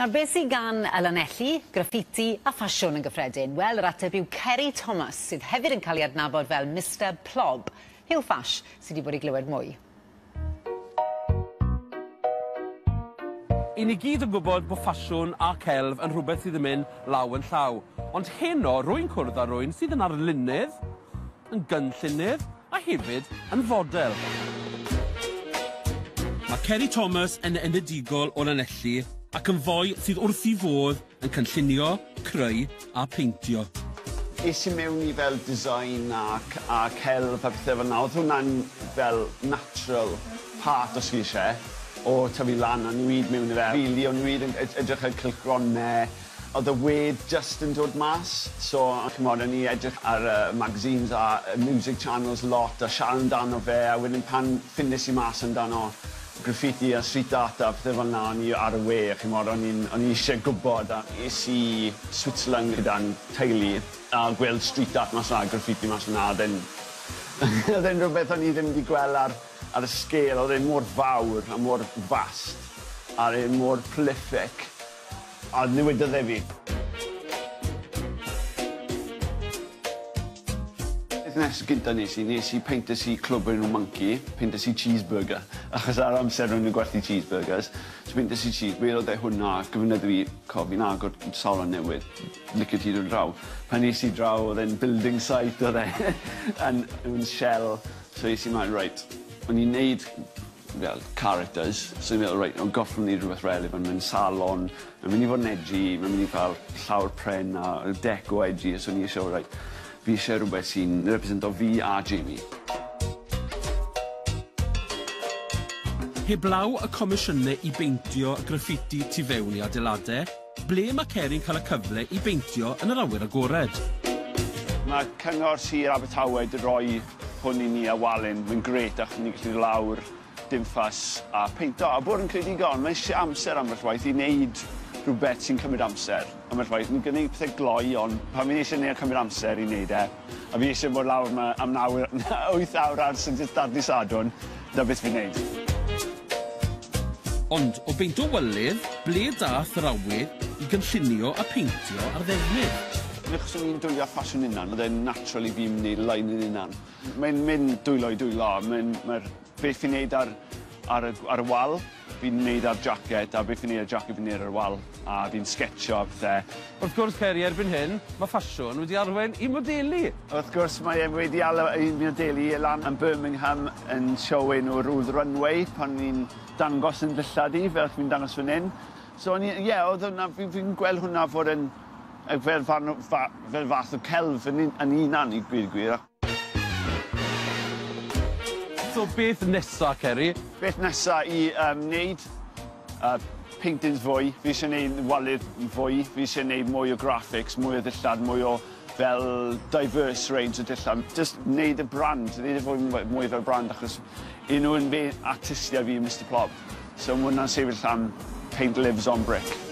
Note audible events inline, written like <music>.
Nawr, beth sy'n gan Elanelli, graffiti a ffasiwn yn gyffredin? Wel, yr ateb yw Kerry Thomas, sydd hefyd yn cael ei adnabod fel Mr Plob. Hiw ffash sydd wedi bod i glywed mwy. i ni gyd yn gwybod bod ffasiwn a celf yn rhywbeth sydd yn mynd law yn llaw. Ond heno, rwy'n cwrdd â rwy'n sydd yn arlunydd, yn gynllunydd, a hefyd yn fodel. Mae Kerry Thomas yn enedigol o Lanelli ac yn fwy sydd wrth i fodd yn cynllunio, creu a peintio. Es i mewn i fel design ac, a celf a pethau fel yna. Oedd hwnna'n fel natural part os fi eisiau o tyfu lan o'n nwyd mewn i fe. Rili o'n nwyd yn edrych ar cylchgronau, oedd y wed just yn dod mas. So, chymod, o'n i edrych ar uh, magazines a uh, music channels lot a siarad amdano fe, a wedyn pan ffinnes i mas amdano graffiti a street art a pethau fel 'na o'n i ar y we a o'n i'n o'n i isie gwbod a es i Switzerland gyda'n teulu a gweld street art mas yna, graffiti mas yna a o'dd e'n <laughs> rhywbeth o'n i ddim wedi gweld ar ar y sgêl oedd e'n mor fawr a mor fast a e'n mor prolific a newidodd e fi. Peth nes gyntaf nes i, nes i peintes i clwb o'r enw Monkey, peintes i cheeseburger, achos ar amser nhw'n gwerthu cheeseburgers. So peintes i cheeseburger, oedd e hwnna, gyfynedd fi, co, fi'n agor salon newydd, licio ti dod draw. Pan nes i draw, oedd e'n building site, oedd e, <laughs> yn, yn shell. So nes i ma, right, o'n i'n neud fel characters, so i'n meddwl, right, o'n goffwn ni rhywbeth relevant, mae'n salon, mae'n mynd i fod yn edgy, mae'n mynd i cael llawr pren a deco edgy, so ni eisiau, right, fi eisiau rhywbeth sy'n represento fi a Jamie. Heblaw y comisiynau i beintio graffiti tu fewn i adeiladau, ble mae Cerin cael y cyfle i beintio yn yr awyr agored? Mae cyngor Sir Abertawe wedi rhoi hwn i ni a Walyn. Mae'n gret achos ni'n gallu lawr dim ffas a peinto. A bod yn credigol, mae eisiau amser am waith i wneud rhywbeth sy'n cymryd amser. A mae'r rhaid, ni'n gwneud pethau gloi, ond pan fi'n eisiau neud cymryd amser i wneud e, a fi eisiau bod lawr yma am 8 <laughs> awr ar sy'n dadlu sadwn, na beth fi'n neud. Ond o beint o wylydd, ble dath yr awydd i gynllunio a peintio ar ddefnydd? Achos o'n i'n dwylio ffasiwn unan, oedd e'n natural i fi i lain yn unan. Mae'n mynd dwylo i dwylo, mae'r beth fi'n neud ar ar y, ar y wal, fi'n neud ar jacket, a beth fi'n neud ar jacket fi'n neud ar y wal, a fi'n sketcho a pethau. Wrth gwrs, Ceri, erbyn hyn, mae ffasiwn wedi arwen i modeli. Wrth gwrs, mae e wedi arwen i modeli i lan yn Birmingham yn siow enw Ruth Runway, pan ni'n dangos yn ddillad i, fel fi'n dangos fan hyn. So, ie, yeah, oedd hwnna, fi'n fi gweld hwnna fod yn fel, fel fath o celf yn, yn unan i gwir gwir. So beth nesa, Ceri? Beth nesa i um, wneud uh, paintings fwy. Fi eisiau gwneud walydd fwy. Fi eisiau gwneud mwy o graphics, mwy o ddillad, mwy o fel diverse range o dillad. Just wneud y brand, wneud y fwy, mwy fel brand, achos un o'n fi artistiau fi, Mr Plob. So mae hwnna'n sefyll am Paint Lives on Brick.